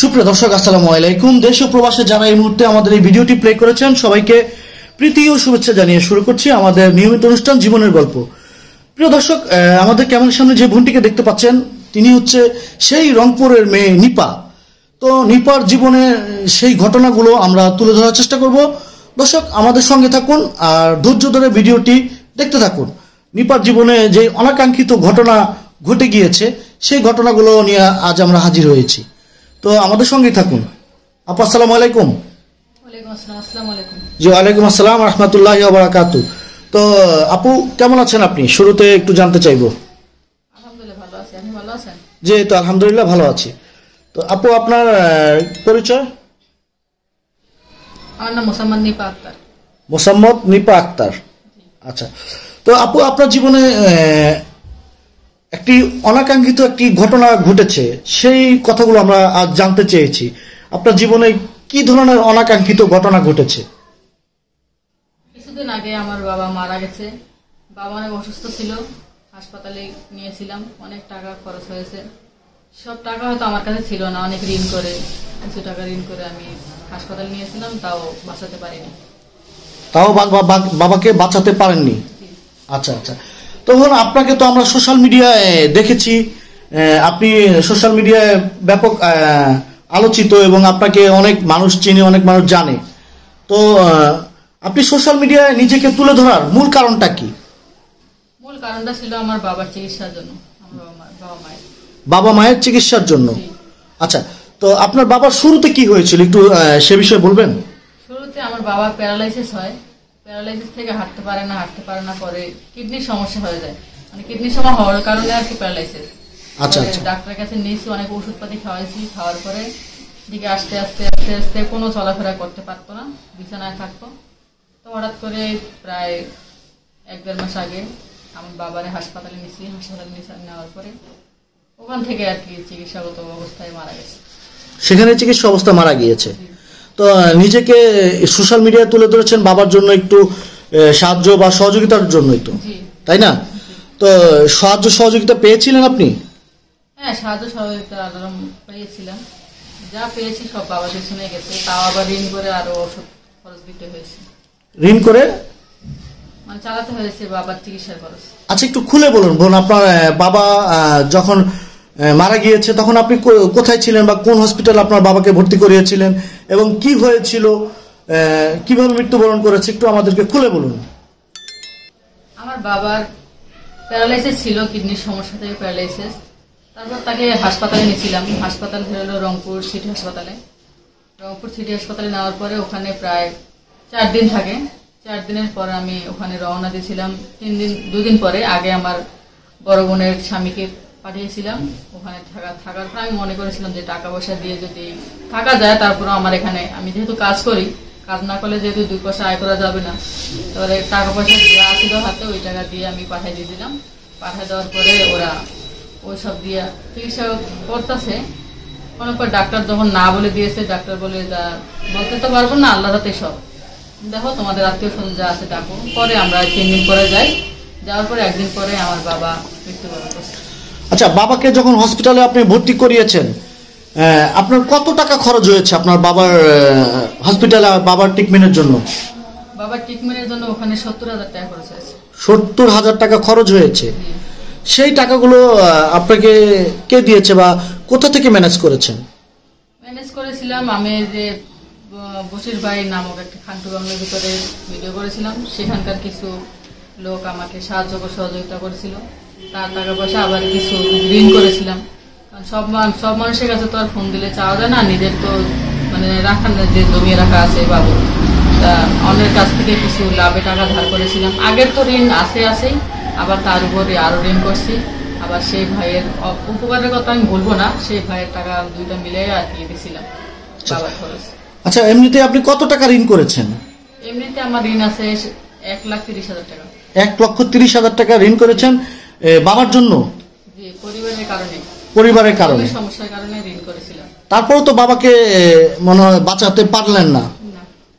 সুপ্রিয় দর্শক, আসসালামু আলাইকুম। দেশ ও প্রবাসে যারা এই মুহূর্তে আমাদের এই ভিডিওটি প্লে করেছেন, সবাইকে প্রীতি ও শুভেচ্ছা জানিয়ে শুরু করছি আমাদের নিয়মিত অনুষ্ঠান জীবনের গল্প। প্রিয় দর্শক আমাদের ক্যামেরার সামনে যে বোনটিকে দেখতে পাচ্ছেন, তিনি হচ্ছে সেই রংপুরের মেয়ে নিপা। তো নিপার জীবনে সেই ঘটনাগুলো আমরা তুলে ধরার চেষ্টা করব। দর্শক, আমাদের সঙ্গে থাকুন আর ধৈর্য ধরে ভিডিওটি দেখতে থাকুন। নিপার জীবনে যে অনাকাঙ্ক্ষিত ঘটনা ঘটে গিয়েছে, সেই ঘটনাগুলো নিয়ে আজ আমরা হাজির হয়েছি। তো আমাদের সঙ্গেই থাকুন। আপু আসসালামু আলাইকুম। জি ওয়ালাইকুম আসসালাম রহমতুল্লাহ বারাকাতু। তো আপু কেমন আছেন আপনি? শুরুতে একটু জানতে চাইব। জি তো আলহামদুলিল্লাহ ভালো আছি। তো আপু আপনার পরিচয়? আমার নাম মোসাম্মদ নিপা আক্তার। মোসাম্মদ নিপা আক্তার। আচ্ছা। তো আপু আপনার জীবনে একটি অনাকাঙ্ক্ষিত একটি ঘটনা ঘটেছে সেই কথাগুলো আমরা আজ জানতে চেয়েছি। আপনার জীবনে কি ধরনের অনাকাঙ্ক্ষিত ঘটনা ঘটেছে? কিছুদিন আগে আমার বাবা মারা গেছে। বাবা অনেক অসুস্থ ছিল হাসপাতালে নিয়েছিলাম অনেক টাকা খরচ হয়েছে। সব টাকা হয়তো আমার কাছে ছিল না অনেক ঋণ করে কিছু টাকা ঋণ করে আমি হাসপাতাল নিয়েছিলাম তাও বাঁচাতে পারিনি। তাও বাবাকে বাঁচাতে পারেননি? আচ্ছা আচ্ছা। তখন আপনাকে তো আমরা সোশ্যাল মিডিয়ায় দেখেছি আপনি সোশ্যাল মিডিয়ায় ব্যাপক আলোচিত এবং আপনাকে অনেক মানুষ চিনে অনেক মানুষ জানে। তো আপনি সোশ্যাল মিডিয়ায় নিজেকে তুলে ধরার মূল কারণটা কি? মূল কারণটা ছিল আমার বাবার চিকিৎসার জন্য বাবা বাবা মায়ের। চিকিৎসার জন্য? আচ্ছা তো আপনার বাবার শুরুতে কি হয়েছিল? একটু সে বিষয়ে বলবেন? শুরুতে আমার বাবার প্যারালাইসিস হয়। প্যারালাইসিস থেকে হাঁটতে পারে না হাঁটতে পারে না পরে কিডনির সমস্যা হয়ে যায়। মানে কিডনির সমস্যা হওয়ার কারণে আর কি প্যারালাইসিস। আচ্ছা, আচ্ছা। ডাক্তারের কাছে নিয়েছি অনেক ওষুধপাতি খাওয়াইছি খাওয়ার পরে দিকে আস্তে আস্তে আস্তে আস্তে কোনো চলাফেরা করতে পারতো না বিছানায় থাকতো। তো হঠাৎ করে প্রায় এক দেড় মাস আগে আমার বাবারে হাসপাতালে নিয়েছি হাসপাতালে নিয়ে নেওয়ার পরে ওখান থেকে আর কি চিকিৎসাগত অবস্থায় মারা গেছে। সেখানে চিকিৎসা অবস্থা মারা গিয়েছে? তো নিজেকে সোশ্যাল মিডিয়ায় তুলে ধরেছেন বাবার জন্য একটু সাহায্য বা সহযোগিতার জন্যই তো তাই না? তো সাহায্য সহযোগিতা পেয়েছিলেন আপনি? হ্যাঁ সাহায্য সহযোগিতা পেয়েছিলাম। যা পেয়েছি সব বাবার পেছনে গেছে। তাও আবার ঋণ করে আরও ওষুধ খরচ দিতে হয়েছে। ঋণ করে? মানে চালাতে হয়েছে বাবার চিকিৎসার খরচ। আচ্ছা একটু খুলে বলুন। বোন আপনার বাবা যখন মারা গিয়েছে, তখন আপনি কোথায় ছিলেন বা কোন হসপিটাল আপনার বাবাকে ভর্তি করিয়েছিলেন এবং কি হয়েছিল? কীভাবে মৃত্যুবরণ করেছে? একটু আমাদেরকে খুলে বলুন। আমার বাবার প্যারালাইসিস ছিল কিডনির সমস্যা থেকে প্যারালাইসিস তারপর তাকে হাসপাতালে নিয়েছিলাম। হাসপাতাল হলো রংপুর সিটি হাসপাতালে। রংপুর সিটি হাসপাতালে নেওয়ার পরে ওখানে প্রায় চার দিন থাকে। চার দিনের পর আমি ওখানে রওনা দিয়েছিলাম। তিন দিন, দুদিন পরে আগে আমার বড় বোনের স্বামীকে পাঠিয়েছিলাম, ওখানে থাকা থাকার পর আমি মনে করেছিলাম যে টাকা পয়সা দিয়ে যদি থাকা যায় তারপর আমার এখানে আমি যেহেতু কাজ করি, কাজ না করলে যেহেতু দুই পয়সা আয় করা যাবে না। তাহলে টাকা পয়সা যা ছিল হাতে, ওই টাকা দিয়ে আমি পাঠিয়ে দিয়েছিলাম। পাঠিয়ে দেওয়ার পরে ওরা ওই সব দিয়ে চিকিৎসা করতেছে। পর ডাক্তার যখন না বলে দিয়েছে, ডাক্তার বলে যা বলতে তো পারব না আল্লাহ হাতে সব। দেখো তোমাদের আত্মীয় স্বজন যা আছে ডাকো পরে আমরা তিন দিন পরে যাই। যাওয়ার পরে একদিন পরে আমার বাবা মৃত্যুবরণ করছে। আচ্ছা বাবাকে যখন হসপিটালে আপনি ভর্তি করিয়েছেন আপনার কত টাকা খরচ হয়েছে আপনার বাবার হসপিটালে বাবার ট্রিটমেন্টের জন্য? বাবার ট্রিটমেন্টের জন্য ওখানে সত্তর হাজার টাকা খরচ হয়েছে। সত্তর হাজার টাকা খরচ হয়েছে। সেই টাকাগুলো আপনাকে কে দিয়েছে বা কোথা থেকে ম্যানেজ করেছেন? ম্যানেজ করেছিলাম আমি যে বসির ভাই নামক একটা খান্টু বাংলার ভিতরে ভিডিও করেছিলাম। সেখানকার কিছু লোক আমাকে সাহায্য সহযোগিতা করেছিল। তার টাকা পয়সা আবার কিছু ঋণ করেছিলাম। সব সব মানুষের কাছে তো আর ফোন দিলে চাওয়া যায় না নিজের তো মানে রাখা যে জমিয়ে রাখা আছে বাবু। তা অন্যের কাছ থেকে কিছু লাভে টাকা ধার করেছিলাম। আগের তো ঋণ আছে আছেই আবার তার উপরে আরও ঋণ করছি। আবার সেই ভাইয়ের উপকারের কথা আমি বলব না সেই ভাইয়ের টাকা দুইটা মিলে আর কি দিয়েছিলাম বাবার খরচ। আচ্ছা এমনিতে আপনি কত টাকা ঋণ করেছেন? এমনিতে আমার ঋণ আছে এক লাখ তিরিশ হাজার টাকা। এক লক্ষ তিরিশ হাজার টাকা ঋণ করেছেন। বাবার জন্য? পরিবারের কারণে। পরিবারের কারণে। সমস্যার কারণে ঋণ করেছিলাম। তারপরেও তো বাবাকে মনে হয় বাঁচাতে পারলেন না।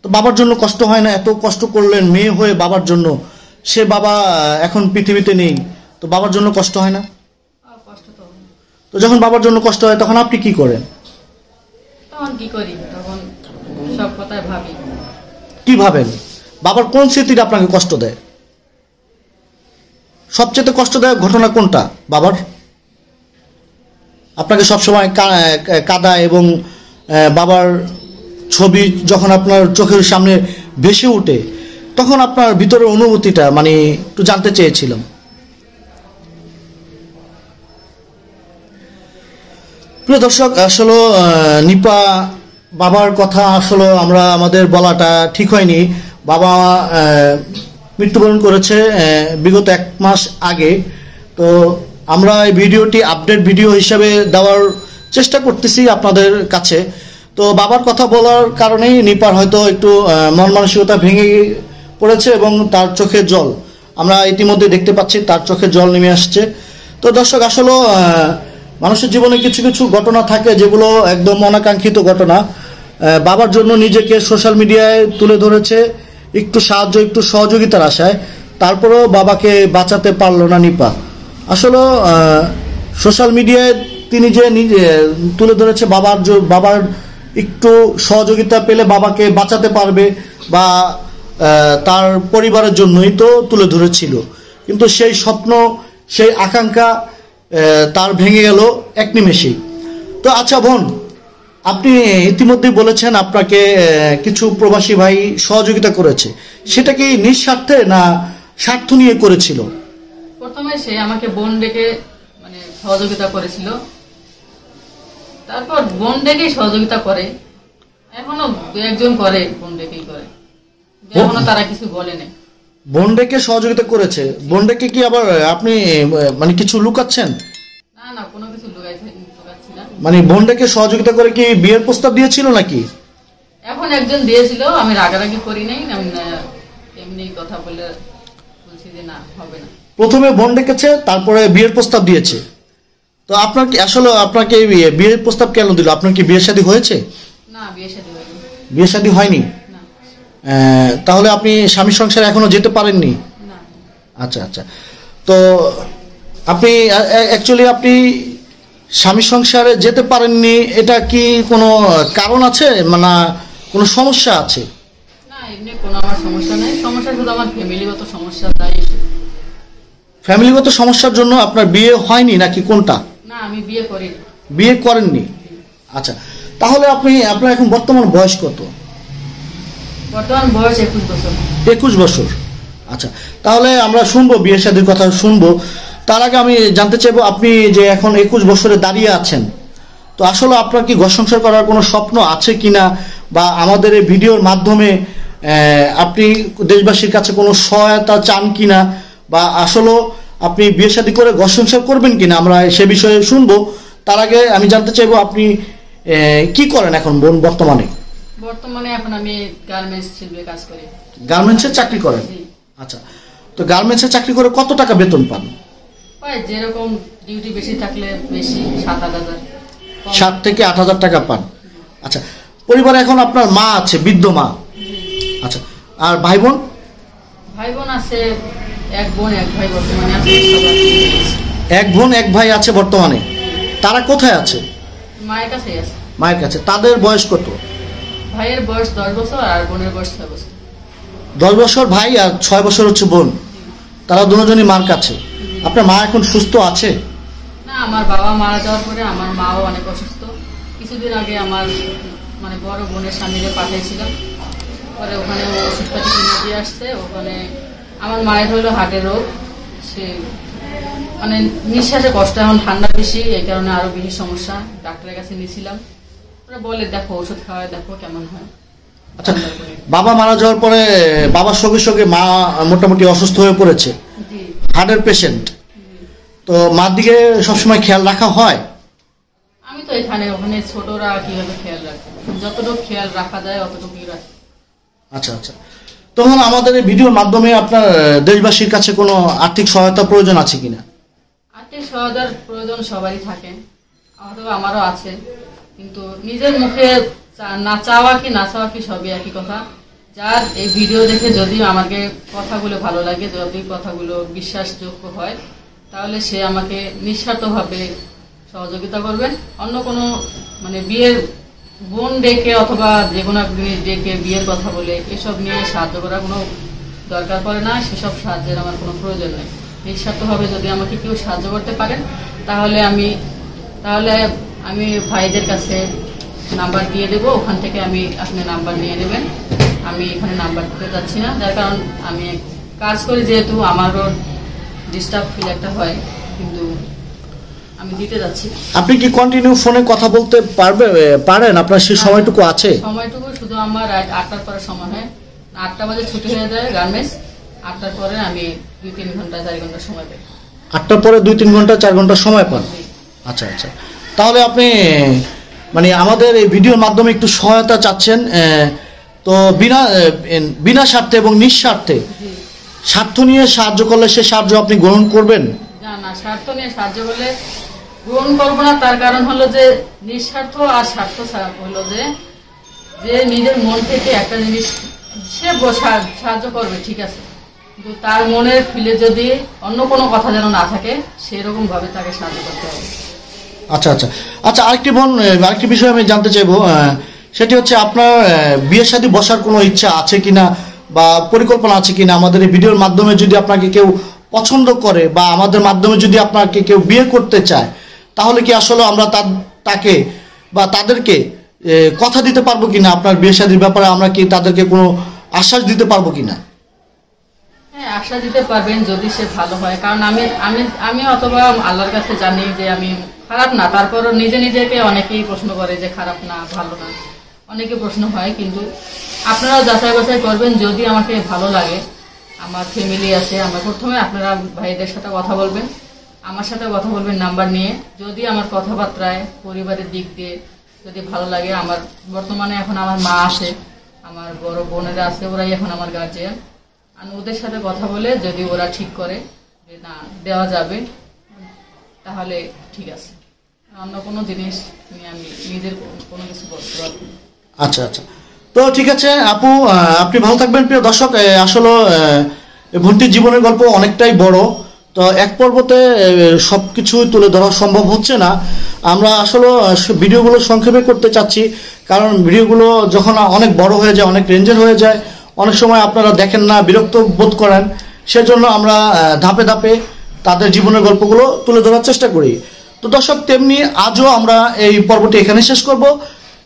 তো বাবার জন্য কষ্ট হয় না? এত কষ্ট করলেন মেয়ে হয়ে বাবার জন্য। সে বাবা এখন পৃথিবীতে নেই। তো বাবার জন্য কষ্ট হয় না? তো তো যখন বাবার জন্য কষ্ট হয় তখন আপনি কি করেন? তখন কি করি? তখন সব কথাই ভাবি। কি ভাবেন? বাবার কোন স্মৃতিটা আপনাকে কষ্ট দেয়? সবচেয়ে কষ্টদায়ক ঘটনা কোনটা, বাবার? আপনাকে সবসময় কাদা এবং বাবার ছবি যখন আপনার চোখের সামনে ভেসে ওঠে তখন আপনার ভিতরের অনুভূতিটা মানে একটু জানতে চেয়েছিলাম। প্রিয় দর্শক, আসলে নিপা বাবার কথা আসলে আমরা আমাদের বলাটা ঠিক হয়নি। বাবা মৃত্যুবরণ করেছে বিগত এক মাস আগে। তো আমরা এই ভিডিওটি আপডেট ভিডিও হিসাবে দেওয়ার চেষ্টা করতেছি আপনাদের কাছে। তো বাবার কথা বলার কারণেই নিপার হয়তো একটু মন মানসিকতা ভেঙে পড়েছে এবং তার চোখে জল। আমরা ইতিমধ্যে দেখতে পাচ্ছি তার চোখে জল নেমে আসছে। তো দর্শক, আসলে মানুষের জীবনে কিছু কিছু ঘটনা থাকে যেগুলো একদম অনাকাঙ্ক্ষিত ঘটনা। বাবার জন্য নিজেকে সোশ্যাল মিডিয়ায় তুলে ধরেছে। একটু সাহায্য, একটু সহযোগিতার আশায়। তারপরেও বাবাকে বাঁচাতে পারল না নিপা। আসলে সোশ্যাল মিডিয়ায় তিনি যে নিজে তুলে ধরেছে বাবার বাবার একটু সহযোগিতা পেলে বাবাকে বাঁচাতে পারবে বা তার পরিবারের জন্যই তো তুলে ধরেছিল। কিন্তু সেই স্বপ্ন, সেই আকাঙ্ক্ষা তার ভেঙে গেল এক নিমেষেই। তো আচ্ছা বোন আপনি ইতিমধ্যেই বলেছেন আপনাকে কিছু প্রবাসী ভাই সহযোগিতা করেছে। সেটা কি নিঃস্বার্থে না স্বার্থ নিয়ে করেছিল? প্রথমে সে আমাকে বোন ডেকে মানে সহযোগিতা করেছিল। তারপর বোন ডেকেই সহযোগিতা করে। এখনও একজন করে বোন ডেকেই করে। এখনও তারা কিছু বলে নাই। বন্ডেকে সহযোগিতা করেছে। বোন বন্ডেকে কি আবার আপনি মানে কিছু লুকাচ্ছেন? না না কোনো কিছু লুকাইছে লুকাচ্ছি না মানে বন্ডেকে সহযোগিতা করে কি বিয়ের প্রস্তাব দিয়েছিল নাকি? এখন একজন দিয়েছিল আমি রাগারাগি করি নাই আমি এমনি কথা বলে বলছি যে না হবে না। প্রথমে বোন ডেকেছে তারপরে বিয়ের প্রস্তাব দিয়েছে। তো আপনার কি আসলে আপনাকে বিয়ের প্রস্তাব কেন দিল? আপনার কি বিয়ে শাদী হয়েছে? না বিয়ে শাদী হয়নি। শাদী হয়নি? তাহলে আপনি স্বামী সংসারে এখনও যেতে পারেননি? না। আচ্ছা আচ্ছা। তো আপনি অ্যাকচুয়ালি আপনি স্বামী সংসারে যেতে পারেননি এটা কি কোনো কারণ আছে? মানে কোনো সমস্যা আছে? না এমনি কোনো আমার সমস্যা নেই। সমস্যা শুধু আমার ফ্যামিলিগত সমস্যা তাই ফ্যামিলিগত সমস্যার জন্য আপনার বিয়ে হয়নি নাকি কোনটা? না আমি বিয়ে করি বিয়ে করেননি? আচ্ছা তাহলে আপনি আপনার এখন বর্তমান বয়স কত? বর্তমান বয়স একুশ বছর। একুশ বছর। আচ্ছা তাহলে আমরা শুনব বিয়ে শাদীর কথা শুনব। তার আগে আমি জানতে চাইব আপনি যে এখন একুশ বছরে দাঁড়িয়ে আছেন তো আসলে আপনার কি ঘর সংসার করার কোনো স্বপ্ন আছে কিনা? বা আমাদের এই ভিডিওর মাধ্যমে আপনি দেশবাসীর কাছে কোনো সহায়তা চান কিনা? বা আসলে আপনি বিয়ে শাদী করে ঘর সংসার করবেন কিনা? আমরা সে বিষয়ে শুনব। তার আগে আমি জানতে চাইব আপনি কি করেন এখন বোন বর্তমানে? বর্তমানে এখন আমি গার্মেন্টস শিল্পে কাজ করি। গার্মেন্টসে চাকরি করেন? আচ্ছা তো গার্মেন্টসে চাকরি করে কত টাকা বেতন পান? যেরকম ডিউটি বেশি থাকলে বেশি সাত আট হাজার। সাত থেকে আট হাজার টাকা পান। আচ্ছা পরিবারে এখন আপনার মা আছে বৃদ্ধ মা। আচ্ছা আর ভাই বোন ভাই বোন আছে এক বোন এক ভাই বর্তমানে আছে। এক বোন এক ভাই আছে বর্তমানে। তারা কোথায় আছে? মায়ের কাছেই আছে। মায়ের কাছে। তাদের বয়স কত? ভাইয়ের বয়স দশ বছর আর বোনের বয়স ছয় বছর। দশ বছর ভাই আর ছয় বছর হচ্ছে বোন। তারা দুজনই মার কাছে। আপনার মা এখন সুস্থ আছে? না আমার বাবা মারা যাওয়ার পরে আমার মাও অনেক অসুস্থ। কিছুদিন আগে আমার মানে বড় বোনের স্বামীরে পাঠিয়েছিলাম। পরে ওখানে ওষুধপাতি কিনে দিয়ে আসছে। ওখানে আমার মায়ের হলো হার্টের রোগ। সে মানে নিঃশ্বাসে কষ্ট এখন ঠান্ডা বেশি এই কারণে আরও বেশি সমস্যা। ডাক্তারের কাছে নিয়েছিলাম। ওরা বলে দেখো ওষুধ খাওয়ায় দেখো কেমন হয়। আচ্ছা বাবা মারা যাওয়ার পরে বাবার সঙ্গে সঙ্গে মা মোটামুটি অসুস্থ হয়ে পড়েছে। হার্টের পেশেন্ট তো মার দিকে সবসময় খেয়াল রাখা হয়? আমি তো এখানে ওখানে ছোটরা কীভাবে খেয়াল রাখে? যতটুকু খেয়াল রাখা যায় অতটুকুই রাখি। আচ্ছা আচ্ছা। তখন আমাদের এই ভিডিওর মাধ্যমে আপনার দেশবাসীর কাছে কোনো আর্থিক সহায়তা প্রয়োজন আছে কিনা? আর্থিক সহায়তার প্রয়োজন সবারই থাকে। হয়তো আমারও আছে। কিন্তু নিজের মুখে না চাওয়া কি না চাওয়া কি সবই একই কথা। যার এই ভিডিও দেখে যদি আমাকে কথাগুলো ভালো লাগে যদি কথাগুলো বিশ্বাসযোগ্য হয় তাহলে সে আমাকে নিঃস্বার্থভাবে সহযোগিতা করবেন অন্য কোনো মানে বিয়ের বোন ডেকে অথবা যে কোনো এক জিনিস ডেকে বিয়ের কথা বলে এসব নিয়ে সাহায্য করার কোনো দরকার পড়ে না, সেসব সাহায্যের আমার কোনো প্রয়োজন নেই। নিঃস্বার্থভাবে যদি আমাকে কেউ সাহায্য করতে পারেন তাহলে আমি তাহলে আমি ভাইদের কাছে নাম্বার দিয়ে দেবো। ওখান থেকে আমি আপনি নাম্বার নিয়ে নেবেন। আমি এখানে নাম্বার দিতে যাচ্ছি না। যার কারণ আমি কাজ করি যেহেতু, আমারও ডিস্টার্ব ফিল একটা হয় কিন্তু আমি দিতে যাচ্ছি আপনি কি কন্টিনিউ ফোনে কথা বলতে পারবে পারেন? আপনার সেই সময়টুকু আছে। সময়টুকু শুধু আমার রাত আটটার পরে সময় হয়। আটটা বাজে ছুটি হয়ে যায় গার্মেন্টস। আটটার পরে আমি দুই তিন ঘণ্টা চার ঘণ্টা সময় পাই। আটটার পরে দুই তিন ঘণ্টা চার ঘণ্টা সময় পান? আচ্ছা আচ্ছা। তাহলে আপনি মানে আমাদের এই ভিডিওর মাধ্যমে একটু সহায়তা চাচ্ছেন তো বিনা বিনা স্বার্থে এবং নিঃস্বার্থে। স্বার্থ নিয়ে সাহায্য করলে সে সাহায্য আপনি গ্রহণ করবেন? না না স্বার্থ নিয়ে সাহায্য করলে গ্রহণ করব না। তার কারণ হলো যে নিঃস্বার্থ আর স্বার্থ হলো যে যে নিজের মন থেকে একটা জিনিস সে সা- সাহায্য করবে ঠিক আছে? কিন্তু তার মনের ফিলে যদি অন্য কোনো কথা যেন না থাকে সেরকম ভাবে তাকে সাহায্য করতে হবে। আচ্ছা আচ্ছা। আচ্ছা আরেকটি বোন আরেকটি বিষয় আমি জানতে চাইব। সেটি হচ্ছে আপনার বিয়ের সাথে বসার কোনো ইচ্ছা আছে কিনা? বা পরিকল্পনা আছে কিনা আমাদের এই ভিডিওর মাধ্যমে যদি আপনাকে কেউ পছন্দ করে বা আমাদের মাধ্যমে যদি আপনাকে কেউ বিয়ে করতে চায়, তাহলে কি আসলে আমরা তাকে বা তাদেরকে কথা দিতে পারব কিনা আপনার বিয়ে শাদীর ব্যাপারে? আমরা কি তাদেরকে কোনো আশ্বাস দিতে পারব কিনা? হ্যাঁ আশা দিতে পারবেন যদি সে ভালো হয়। কারণ আমি আমি আমি অথবা আল্লাহর কাছে জানি যে আমি খারাপ না। তারপরও নিজে নিজেকে অনেকেই প্রশ্ন করে যে খারাপ না, ভালো না। অনেকে প্রশ্ন হয়, কিন্তু আপনারাও যাচাই বাছাই করবেন যদি আমাকে ভালো লাগে। আমার ফ্যামিলি আছে, আমার প্রথমে আপনারা ভাইদের সাথে কথা বলবেন। আমার সাথে কথা বলবেন নাম্বার নিয়ে। যদি আমার কথাবার্তায়, পরিবারের দিক দিয়ে যদি ভালো লাগে, আমার বর্তমানে এখন আমার মা আসে, আমার বড় বোনেরা আছে, ওরাই এখন আমার গার্জিয়ান আমি ওদের সাথে কথা বলে যদি ওরা ঠিক করে যে না, দেওয়া যাবে, তাহলে ঠিক আছে। অন্য কোনো জিনিস নিয়ে আমি নিজের কোনো কিছু করতে পারব আচ্ছা আচ্ছা। তো ঠিক আছে, আপু আপনি ভালো থাকবেন প্রিয় দর্শক। আসলে ভর্তির জীবনের গল্প অনেকটাই বড়। তো এক পর্বতে সব কিছুই তুলে ধরা সম্ভব হচ্ছে না। আমরা আসলে ভিডিওগুলো সংক্ষেপে করতে চাচ্ছি, কারণ ভিডিওগুলো যখন অনেক বড় হয়ে যায়, অনেক রেঞ্জের হয়ে যায়, অনেক সময় আপনারা দেখেন না, বিরক্ত বোধ করেন। সেজন্য আমরা ধাপে ধাপে তাদের জীবনের গল্পগুলো তুলে ধরার চেষ্টা করি। তো দর্শক, তেমনি আজও আমরা এই পর্বটি এখানে শেষ করব।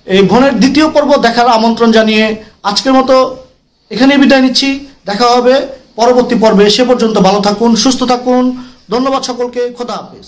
এই ভনের দ্বিতীয় পর্ব দেখার আমন্ত্রণ জানিয়ে আজকের মতো এখানেই বিদায় নিচ্ছি। দেখা হবে পরবর্তী পর্বে। সে পর্যন্ত ভালো থাকুন, সুস্থ থাকুন। ধন্যবাদ সকলকে। খোদা হাফিজ।